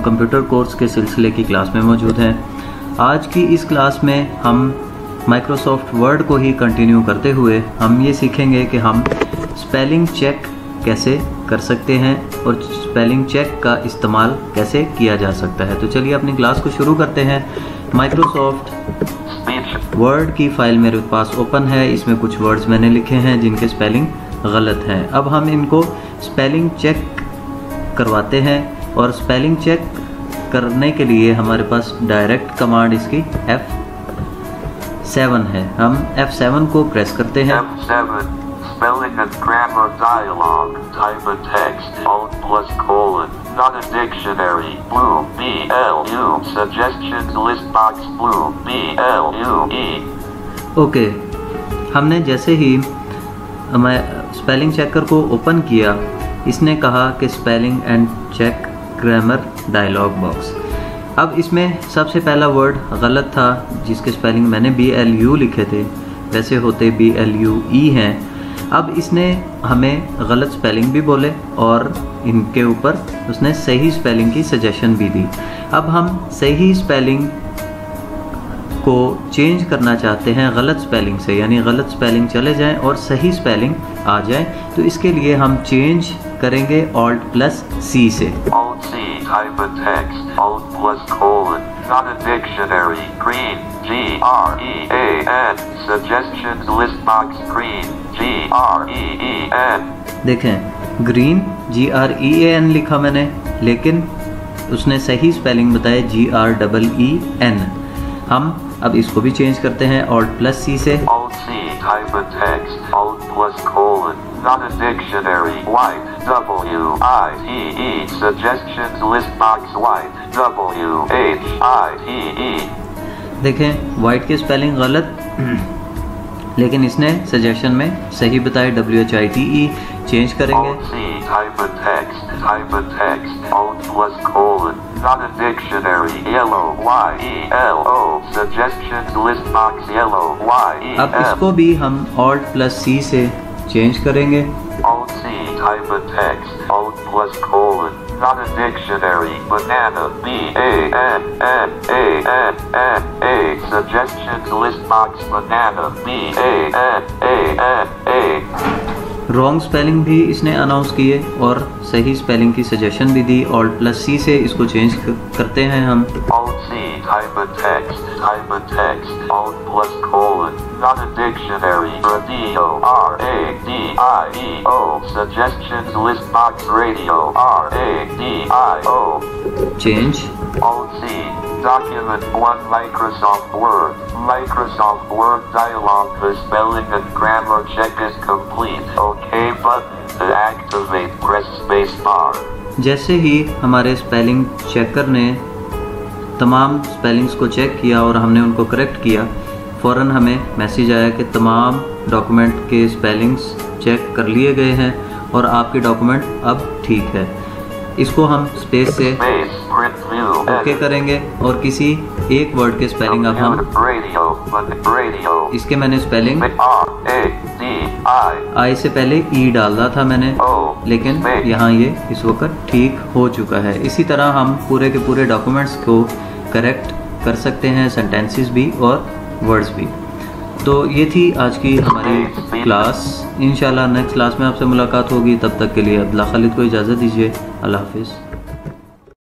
Computer course के सिलसिले की क्लास में मौजूद हैं। आज की इस क्लास में हम माइक्रोसॉफ्ट वर्ड को ही कंटिन्यू करते हुए हम ये सीखेंगे कि हम स्पेलिंग चेक कैसे कर सकते हैं और स्पेलिंग चेक का इस्तेमाल कैसे किया जा सकता है। तो चलिए अपनी क्लास को शुरू करते हैं। माइक्रोसॉफ्ट वर्ड की फ़ाइल मेरे पास ओपन है। इसमें कुछ वर्ड्स मैंने लिखे हैं जिनके स्पेलिंग गलत हैं। अब हम इनको स्पेलिंग चेक करवाते हैं। और स्पेलिंग चेक करने के लिए हमारे पास डायरेक्ट कमांड इसकी F7 है हम F7 को प्रेस करते हैं F7. Spelling and grammar dialogue. Type a text. Alt plus colon. Not a dictionary. Blue. B L U. Suggestions list box. Blue. B L U E. Okay हमने जैसे ही मैं spelling checker को open किया इसने कहा कि spelling and check grammar dialog box अब इसमें सबसे पहला वर्ड गलत था, जिसके स्पेलिंग मैंने बी एल यू लिखे थे, वैसे होते बी एल यू ई हैं। अब इसने हमें गलत स्पेलिंग भी बोले और इनके ऊपर उसने सही स्पेलिंग की सजेशन भी दी। अब हम सही स्पेलिंग को चेंज करना चाहते हैं गलत स्पेलिंग से यानी गलत स्पेलिंग चले जाएँ और सही स्पेलिंग आ जाए तो इसके लिए हम चेंज करेंगे ऑल्ट प्लस सी से Alt C. Type a text. Alt plus colon. Not a dictionary. Green. G R E A N. Suggestions list box. Green. G R E E N. देखें green G R E A N लिखा मैंने लेकिन उसने सही spelling बताया G R double E N हम अब इसको भी चेंज करते हैं और प्लस सी। से देखें वाइट की स्पेलिंग गलत लेकिन इसने सजेशन में सही बताया W H I T change करेंगे। Alt C. Type a text. Type a text. Alt plus colon. Not a dictionary. Yellow. Y E L O. Suggestions list box. Yellow. Y E अब M. इसको भी हम alt plus सी से change करेंगे Alt C. Type a text. Alt plus colon. Not a dictionary. Banana. B A N N A N N A. Suggestions list box. Banana. B A N A N A. Wrong spelling भी इसने announce किए और सही spelling की suggestion भी दी। और plus सी से इसको चेंज करते हैं हम। Change Document 1 Microsoft Word. Microsoft Word dialog. The spelling and grammar check is complete. OK button. To activate, press space bar. जैसे ही हमारे स्पेलिंग चेकर ने तमाम स्पेलिंग्स को चेक किया और हमने उनको करेक्ट किया फ़ौरन हमें मैसेज आया कि तमाम डॉक्यूमेंट के स्पेलिंग्स चेक कर लिए गए हैं और आपके डॉक्यूमेंट अब ठीक है इसको हम स्पेस से. ओके करेंगे और किसी एक वर्ड के स्पेलिंग अब हम. इसके मैंने स्पेलिंग आई से पहले ई डाला था मैंने, लेकिन यहाँ ये इस वक्त ठीक हो चुका है इसी तरह हम पूरे के पूरे डॉक्यूमेंट्स को करेक्ट कर सकते हैं सेंटेंसेस भी और वर्ड्स भी तो ये थी आज की हमारी क्लास इंशाल्लाह नेक्स्ट क्लास में आपसे मुलाकात होगी तब तक के लिए अब्दुल्ला खालिद को इजाज़त दीजिए a la